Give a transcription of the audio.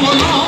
我老。